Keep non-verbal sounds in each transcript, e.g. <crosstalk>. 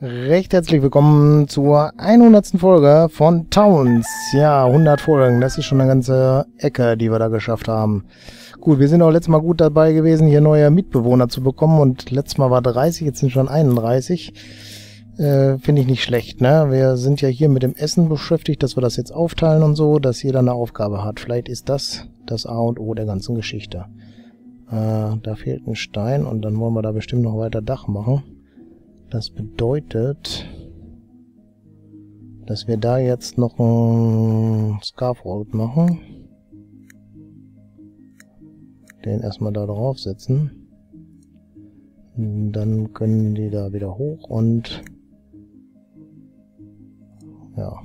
Recht herzlich willkommen zur 100. Folge von Towns. Ja, 100 Folgen, das ist schon eine ganze Ecke, die wir da geschafft haben. Gut, wir sind auch letztes Mal gut dabei gewesen, hier neue Mitbewohner zu bekommen und letztes Mal war 30, jetzt sind schon 31. Äh, Finde ich nicht schlecht, ne? Wir sind ja hier mit dem Essen beschäftigt, dass wir das jetzt aufteilen und so, dass jeder eine Aufgabe hat. Vielleicht ist das das A und O der ganzen Geschichte. Äh, da fehlt ein Stein und dann wollen wir da bestimmt noch weiter Dach machen. Das bedeutet, dass wir da jetzt noch ein Scaffold machen. Den erstmal da draufsetzen. Dann können die da wieder hoch und ja.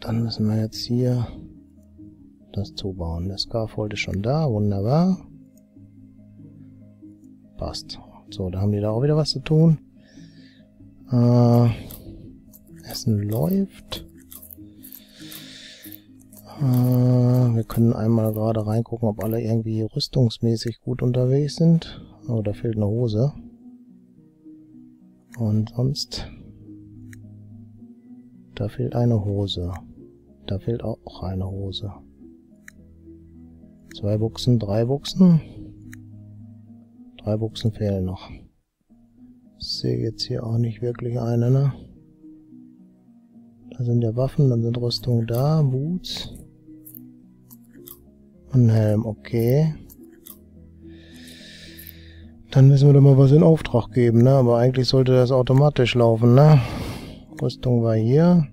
Dann müssen wir jetzt hier das zubauen. Der Scaffold ist schon da, wunderbar. Passt. So, da haben die da auch wieder was zu tun. Äh, Essen läuft. Äh, wir können einmal gerade reingucken, ob alle irgendwie rüstungsmäßig gut unterwegs sind. Oh, da fehlt eine Hose. Und sonst... Da fehlt eine Hose. Da fehlt auch eine Hose. Zwei Buchsen, drei Buchsen. Drei Buchsen fehlen noch. Ich sehe jetzt hier auch nicht wirklich eine, ne? Da sind ja Waffen, dann sind Rüstungen da, Boots. Und Helm, okay. Dann müssen wir doch mal was in Auftrag geben, ne? Aber eigentlich sollte das automatisch laufen, ne? Rüstung war hier.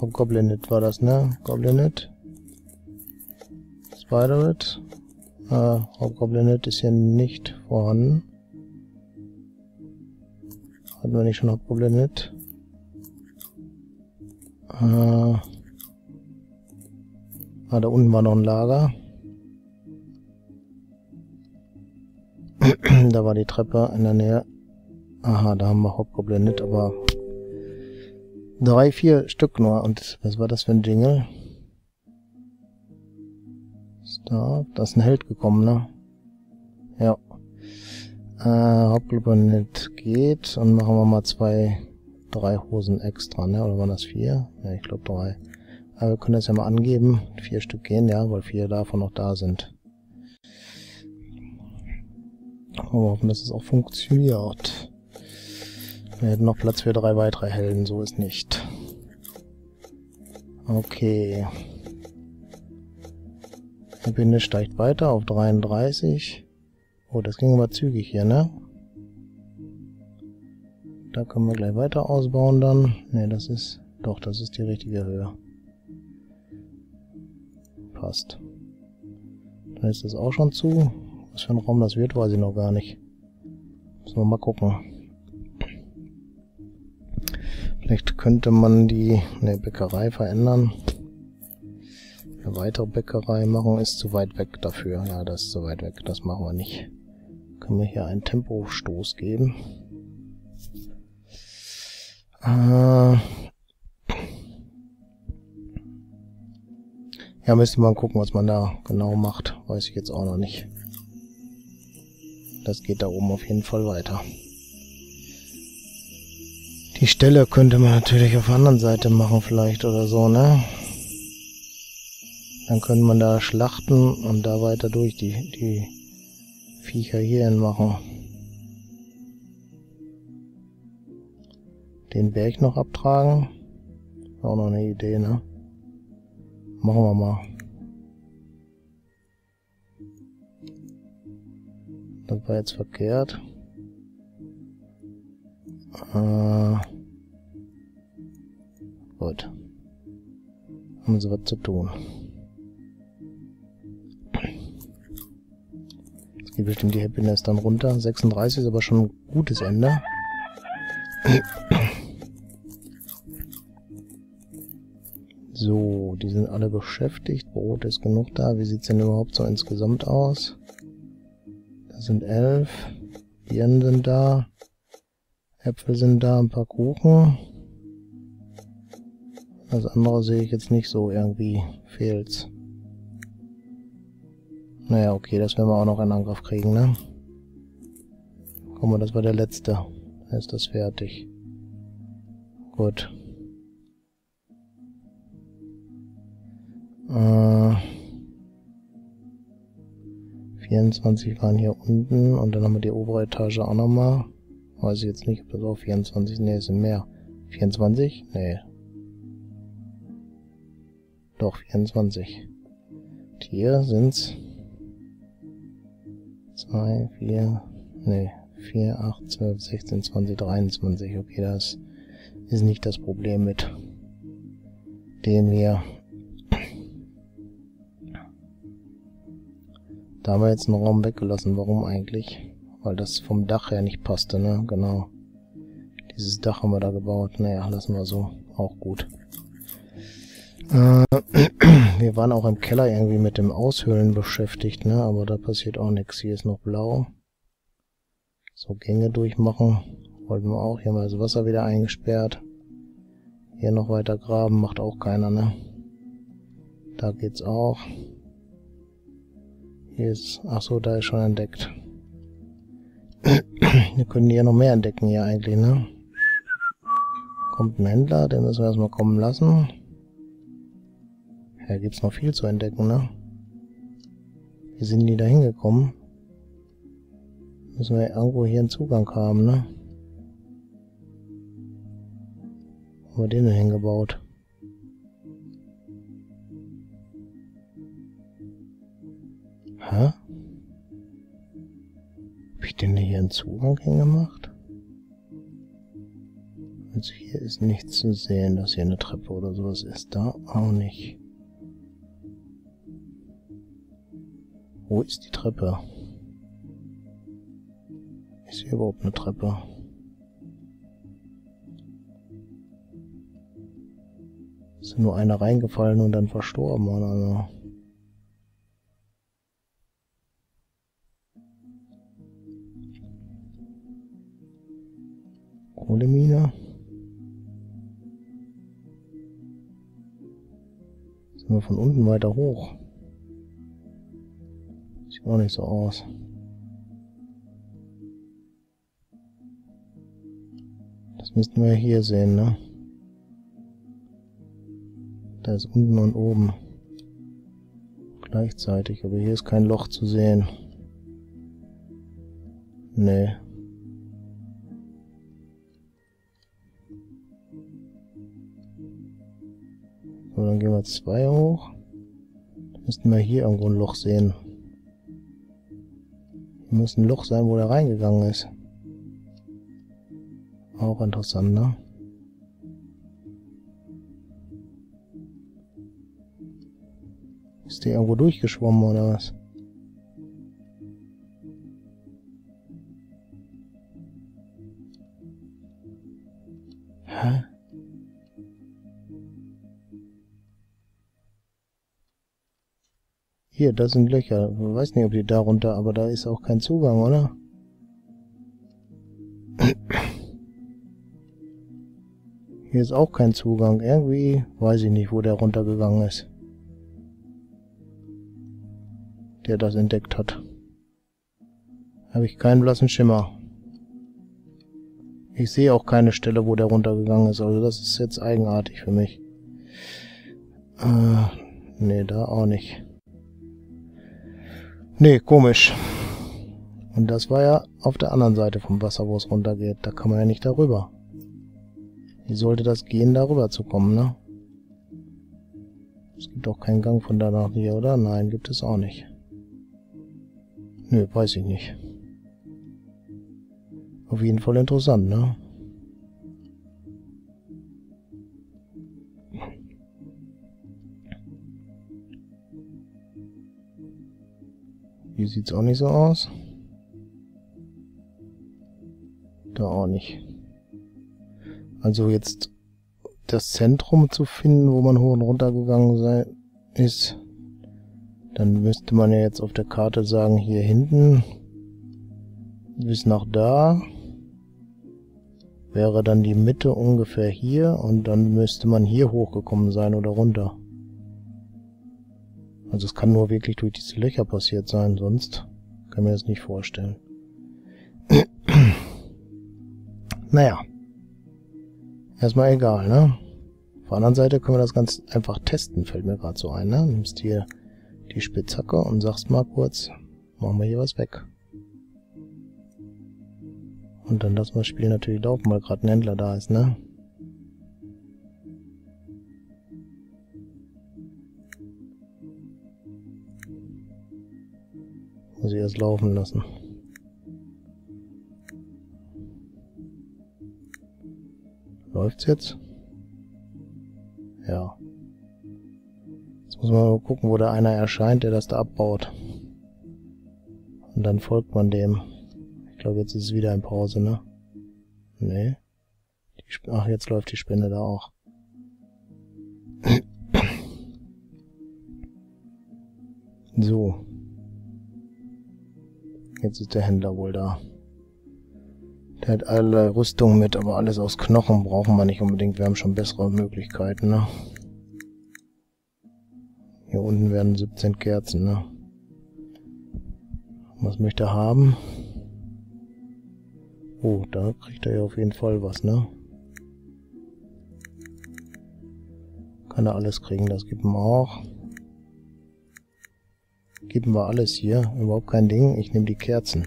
Oh, Goblinit war das, ne? Goblinit. Spiderit. Äh, Hauptgoblinett ist hier nicht vorhanden. Hatten wir nicht schon Hauptgoblinett? Äh, ah, da unten war noch ein Lager. <clears throat> da war die Treppe in der Nähe. Aha, da haben wir Hauptgoblinett, aber drei, vier Stück nur. Und was war das für ein Jingle? Da, da ist ein Held gekommen, ne? Ja. Äh, Hauptgruppe nicht geht. Und machen wir mal zwei, drei Hosen extra, ne? Oder waren das vier? Ja, ich glaube drei. Aber wir können das ja mal angeben. Vier Stück gehen, ja, weil vier davon noch da sind. Aber hoffen, dass es auch funktioniert. Wir hätten noch Platz für drei weitere Helden, so ist nicht. Okay. Die Binde steigt weiter auf 33. Oh, das ging aber zügig hier, ne? Da können wir gleich weiter ausbauen dann. Ne, das ist... Doch, das ist die richtige Höhe. Passt. Dann ist das auch schon zu. Was für ein Raum das wird, weiß ich noch gar nicht. Müssen wir mal gucken. Vielleicht könnte man die ne, Bäckerei verändern. Eine weitere Bäckerei machen ist zu weit weg dafür. Ja, das ist zu weit weg. Das machen wir nicht. Können wir hier einen Tempostoß geben. Äh ja, müsste man gucken, was man da genau macht. Weiß ich jetzt auch noch nicht. Das geht da oben auf jeden Fall weiter. Die Stelle könnte man natürlich auf der anderen Seite machen vielleicht oder so, ne? Dann könnte man da schlachten und da weiter durch die, die Viecher hierhin machen. Den Berg noch abtragen. Auch noch eine Idee, ne? Machen wir mal. Das war jetzt verkehrt. Äh, gut. Haben sie was zu tun. Geht bestimmt die Happiness dann runter. 36 ist aber schon ein gutes Ende. So, die sind alle beschäftigt. Brot ist genug da. Wie sieht's denn überhaupt so insgesamt aus? Da sind elf. Birnen sind da. Äpfel sind da, ein paar Kuchen. Das andere sehe ich jetzt nicht so, irgendwie fehlt's. Naja, okay, das werden wir auch noch in Angriff kriegen, ne? Guck mal, das war der letzte. Dann ist das fertig. Gut. Äh, 24 waren hier unten und dann haben wir die obere Etage auch nochmal. Weiß ich jetzt nicht, ob das auch 24 Nee, sind mehr. 24? Nee. Doch, 24. Und hier sind's 2, 4, nee, 4, 8, 12, 16, 20, 23. Okay, das ist nicht das Problem mit dem hier. Da haben wir jetzt einen Raum weggelassen. Warum eigentlich? Weil das vom Dach her nicht passte, ne? Genau. Dieses Dach haben wir da gebaut. Naja, lassen wir so. Auch gut. Äh, <clears throat> wir waren auch im Keller irgendwie mit dem Aushöhlen beschäftigt, ne? Aber da passiert auch nichts. Hier ist noch blau. So Gänge durchmachen. Wollten wir auch. Hier haben wir das Wasser wieder eingesperrt. Hier noch weiter graben. Macht auch keiner, ne? Da geht's auch. Hier ist, ach so, da ist schon entdeckt. <clears throat> wir können hier noch mehr entdecken hier eigentlich, ne? Kommt ein Händler, den müssen wir erstmal kommen lassen. Ja, gibt's noch viel zu entdecken, ne? Wie sind die da hingekommen? Müssen wir irgendwo hier einen Zugang haben, ne? Wo haben wir den denn hingebaut? Hä? Hab ich denn hier einen Zugang hingemacht? Also hier ist nichts zu sehen, dass hier eine Treppe oder sowas ist. Da auch nicht. Wo ist die Treppe? Ist hier überhaupt eine Treppe? Ist nur einer reingefallen und dann verstorben oder so? Kohlemine. Sind wir von unten weiter hoch. Sieht auch nicht so aus. Das müssten wir hier sehen, ne? Da ist unten und oben. Gleichzeitig, aber hier ist kein Loch zu sehen. Nee. So, dann gehen wir zwei hoch. Müssten wir hier irgendwo ein Loch sehen. Muss ein Loch sein, wo der reingegangen ist. Auch interessant, ne? Ist der irgendwo durchgeschwommen oder was? Hä? Hier, das sind Löcher. Ich weiß nicht, ob die darunter, aber da ist auch kein Zugang, oder? Hier ist auch kein Zugang. Irgendwie weiß ich nicht, wo der runtergegangen ist. Der das entdeckt hat. Habe ich keinen blassen Schimmer. Ich sehe auch keine Stelle, wo der runtergegangen ist. Also das ist jetzt eigenartig für mich. Äh, nee, da auch nicht. Nee, komisch. Und das war ja auf der anderen Seite vom Wasser, wo es runtergeht. Da kann man ja nicht darüber. Wie sollte das gehen, darüber zu kommen, ne? Es gibt auch keinen Gang von da nach hier, oder? Nein, gibt es auch nicht. Nö, weiß ich nicht. Auf jeden Fall interessant, ne? Hier sieht's auch nicht so aus. Da auch nicht. Also jetzt das Zentrum zu finden, wo man hoch und runter gegangen sei, ist, dann müsste man ja jetzt auf der Karte sagen, hier hinten bis nach da wäre dann die Mitte ungefähr hier und dann müsste man hier hochgekommen sein oder runter. Also es kann nur wirklich durch diese Löcher passiert sein, sonst kann mir das nicht vorstellen. <clears throat> Naja. Erstmal egal, ne? Auf der anderen Seite können wir das ganz einfach testen, fällt mir gerade so ein, ne? Nimmst hier die Spitzhacke und sagst mal kurz, machen wir hier was weg. Und dann lassen wir das Spiel natürlich laufen, weil gerade ein Händler da ist, ne? Muss ich erst laufen lassen. Läuft's jetzt? Ja. Jetzt muss man mal gucken, wo da einer erscheint, der das da abbaut. Und dann folgt man dem. Ich glaube, jetzt ist es wieder in Pause, ne? Nee. Ach, jetzt läuft die Spinne da auch. <clears throat> So. Jetzt ist der Händler wohl da. Der hat allerlei Rüstung mit, aber alles aus Knochen brauchen wir nicht unbedingt. Wir haben schon bessere Möglichkeiten, ne? Hier unten werden 17 Kerzen, ne? Was möchte er haben? Oh, da kriegt er ja auf jeden Fall was, ne? Kann er alles kriegen, das gibt ihm auch. Geben wir alles hier, überhaupt kein Ding. Ich nehme die Kerzen.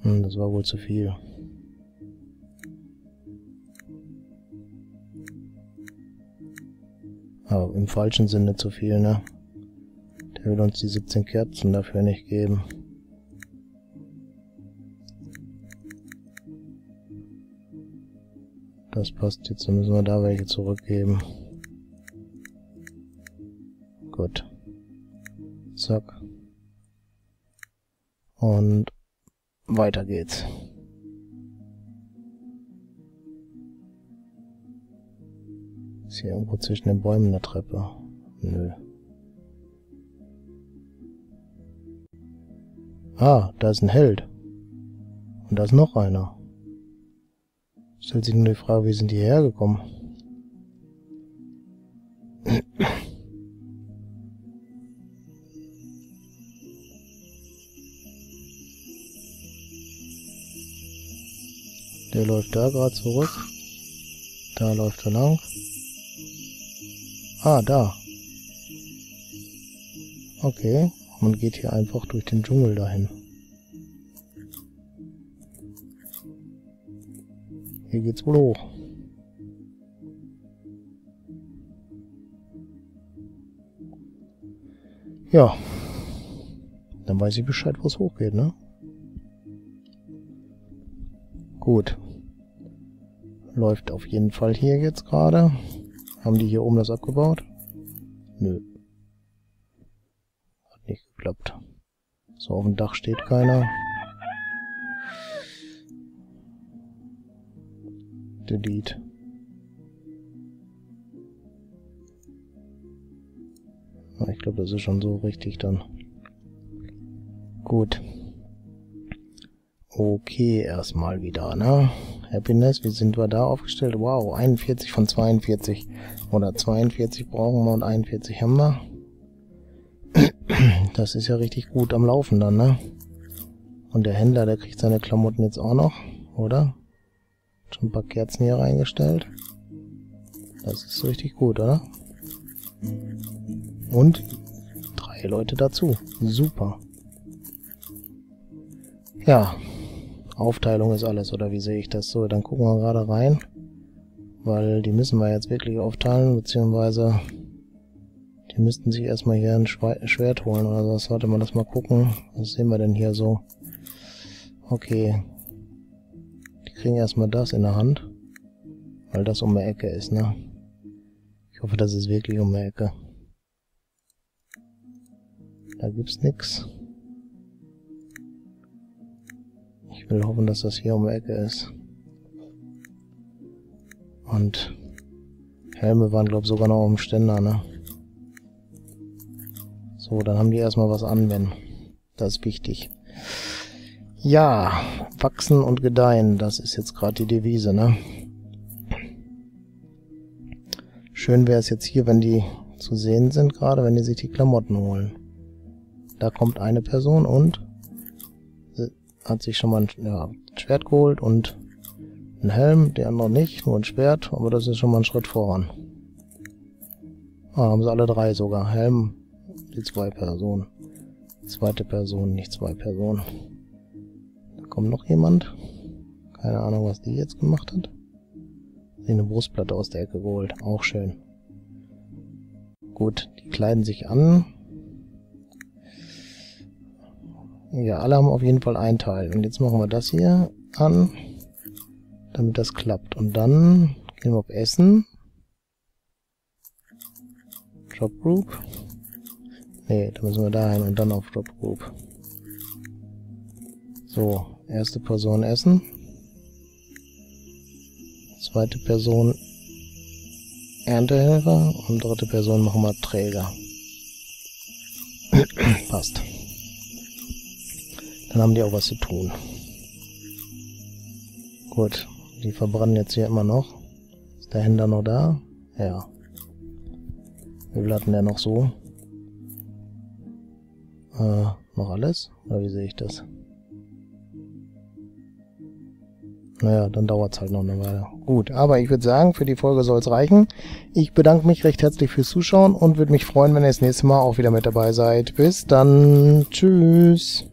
Hm, das war wohl zu viel. Aber im falschen Sinne zu viel, ne? Der will uns die 17 Kerzen dafür nicht geben. Das passt jetzt, dann müssen wir da welche zurückgeben. Gut. Zack. Und weiter geht's. Ist hier irgendwo zwischen den Bäumen eine Treppe? Nö. Ah, da ist ein Held. Und da ist noch einer. Stellt sich nur die Frage, wie sind die hergekommen? Der läuft da gerade zurück. Da läuft er lang. Ah, da. Okay, man geht hier einfach durch den Dschungel dahin. Hier geht's wohl hoch. Ja. Dann weiß ich Bescheid, wo es hochgeht, ne? Gut. Läuft auf jeden Fall hier jetzt gerade. Haben die hier oben das abgebaut? Nö. Hat nicht geklappt. So, auf dem Dach steht keiner. Delete. Ich glaube, das ist schon so richtig dann. Gut. Okay, erstmal wieder, ne? Happiness, wie sind wir da aufgestellt? Wow, 41 von 42. Oder 42 brauchen wir und 41 haben wir. <clears throat> Das ist ja richtig gut am Laufen dann, ne? Und der Händler, der kriegt seine Klamotten jetzt auch noch, oder? Schon ein paar Kerzen hier reingestellt. Das ist richtig gut, oder? Und drei Leute dazu. Super. Ja, Aufteilung ist alles, oder wie sehe ich das so? Dann gucken wir gerade rein, weil die müssen wir jetzt wirklich aufteilen, beziehungsweise die müssten sich erstmal hier ein Schwert holen oder so. Warte mal, lass mal gucken. Was sehen wir denn hier so? Okay. Die kriegen erstmal das in der Hand, weil das um die Ecke ist, ne? Ich hoffe, das ist wirklich um die Ecke. Da gibt's nix. Ich will hoffen, dass das hier um die Ecke ist. Und Helme waren, glaube ich, sogar noch am Ständer, ne? So, dann haben die erstmal was an, wenn. Das ist wichtig. Ja, wachsen und gedeihen, das ist jetzt gerade die Devise, ne? Schön wäre es jetzt hier, wenn die zu sehen sind, gerade wenn die sich die Klamotten holen. Da kommt eine Person und hat sich schon mal ein ja, Schwert geholt und ein Helm, der andere nicht, nur ein Schwert, aber das ist schon mal ein Schritt voran. Ah, haben sie alle drei sogar. Helm, die zwei Personen. Zweite Person, nicht zwei Personen. Da kommt noch jemand. Keine Ahnung, was die jetzt gemacht hat. Sie eine Brustplatte aus der Ecke geholt. Auch schön. Gut, die kleiden sich an. Ja, alle haben auf jeden Fall ein Teil. Und jetzt machen wir das hier an, damit das klappt. Und dann gehen wir auf Essen. Job Group. Ne, da müssen wir dahin und dann auf Job Group. So, erste Person Essen. Zweite Person Erntehelfer und dritte Person machen wir Träger. <clears throat> Passt. Dann haben die auch was zu tun. Gut, die verbrennen jetzt hier immer noch. Ist der Händler noch da? Ja. Wie viel hatten der noch so? Äh, noch alles? Oder wie sehe ich das? Naja, dann dauert es halt noch eine Weile. Gut, aber ich würde sagen, für die Folge soll es reichen. Ich bedanke mich recht herzlich fürs Zuschauen und würde mich freuen, wenn ihr das nächste Mal auch wieder mit dabei seid. Bis dann. Tschüss.